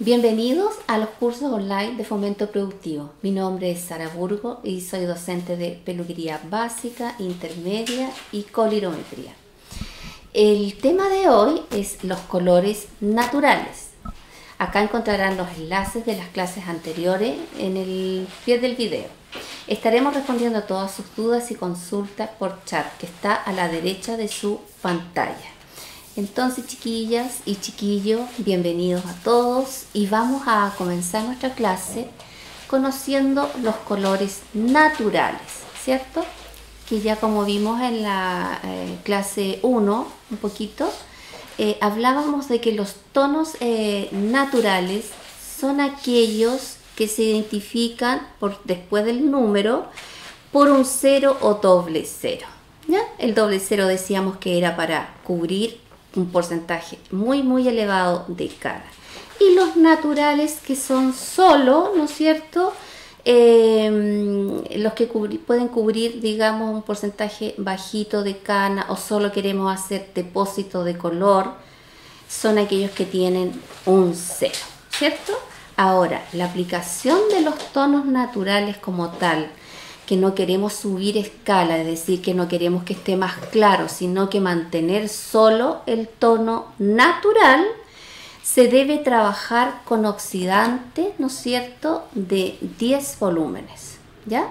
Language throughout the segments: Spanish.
Bienvenidos a los cursos online de Fomento Productivo. Mi nombre es Sara Burgo y soy docente de peluquería básica, intermedia y colirometría. El tema de hoy es los colores naturales. Acá encontrarán los enlaces de las clases anteriores en el pie del video. Estaremos respondiendo a todas sus dudas y consultas por chat que está a la derecha de su pantalla. Entonces, chiquillas y chiquillos, bienvenidos a todos y vamos a comenzar nuestra clase conociendo los colores naturales, ¿cierto? Que ya como vimos en la eh, clase 1, un poquito, eh, hablábamos de que los tonos eh, naturales son aquellos que se identifican por, después del número por un cero o doble cero. ¿ya? El doble cero decíamos que era para cubrir un porcentaje muy muy elevado de cara. Y los naturales que son solo, ¿no es cierto? Em, los que pueden cubrir, digamos, un porcentaje bajito de cana o solo queremos hacer depósito de color, son aquellos que tienen un cero, ¿cierto? Ahora, la aplicación de los tonos naturales como tal, que no queremos subir escala, es decir, que no queremos que esté más claro, sino que mantener solo el tono natural, se debe trabajar con oxidante, ¿no es cierto?, de 10 volúmenes, ¿ya?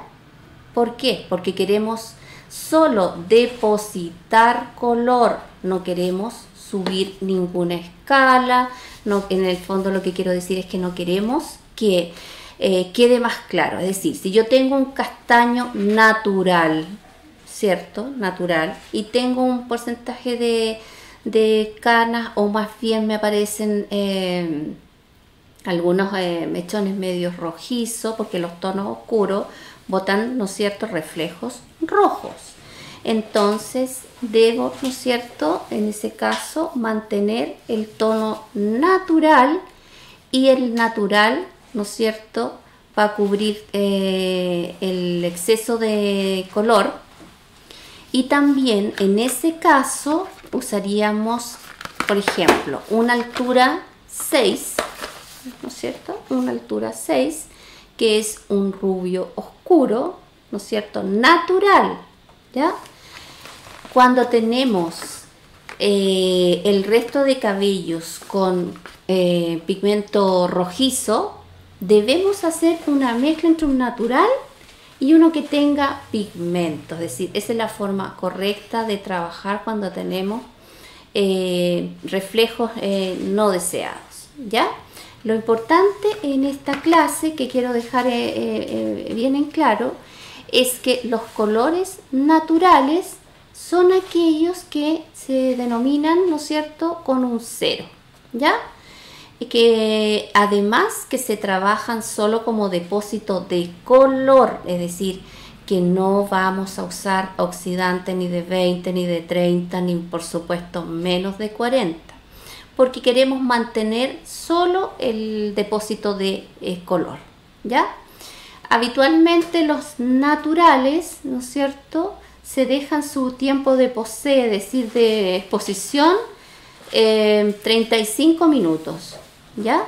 ¿Por qué? Porque queremos solo depositar color, no queremos subir ninguna escala, no, en el fondo lo que quiero decir es que no queremos que eh, quede más claro. Es decir, si yo tengo un castaño natural, ¿cierto? Natural, y tengo un porcentaje de, canas o más bien me aparecen eh, algunos eh, mechones medios rojizos porque los tonos oscuros botan, ¿no es cierto?, reflejos rojos. Entonces debo, ¿no es cierto?, en ese caso mantener el tono natural y el natural ¿no es cierto?, va a cubrir eh, el exceso de color. Y también en ese caso usaríamos, por ejemplo, una altura 6, ¿no es cierto? Una altura 6, que es un rubio oscuro, ¿no es cierto? Natural, ¿ya? Cuando tenemos eh, el resto de cabellos con eh, pigmento rojizo, debemos hacer una mezcla entre un natural y uno que tenga pigmento, es decir, esa es la forma correcta de trabajar cuando tenemos eh, reflejos eh, no deseados, ¿ya? Lo importante en esta clase que quiero dejar eh, bien en claro es que los colores naturales son aquellos que se denominan, ¿no es cierto?, con un cero, ¿ya? Y que además que se trabajan solo como depósito de color, es decir, que no vamos a usar oxidante ni de 20, ni de 30, ni por supuesto menos de 40, porque queremos mantener solo el depósito de eh, color, ¿ya? Habitualmente los naturales, ¿no es cierto?, se dejan su tiempo de posee, es decir, de exposición, 35 eh, minutos. ¿Ya?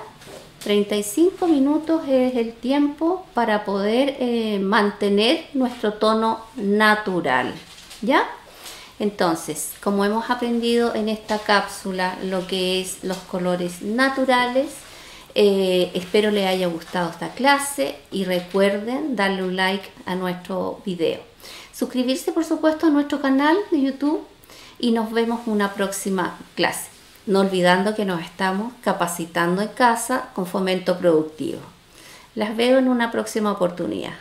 35 minutos es el tiempo para poder eh, mantener nuestro tono natural, ¿ya? Entonces, como hemos aprendido en esta cápsula lo que es los colores naturales, eh, espero les haya gustado esta clase y recuerden darle un like a nuestro video. Suscribirse por supuesto a nuestro canal de YouTube y nos vemos en una próxima clase no olvidando que nos estamos capacitando en casa con fomento productivo. Las veo en una próxima oportunidad.